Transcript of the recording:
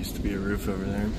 Used to be a roof over there.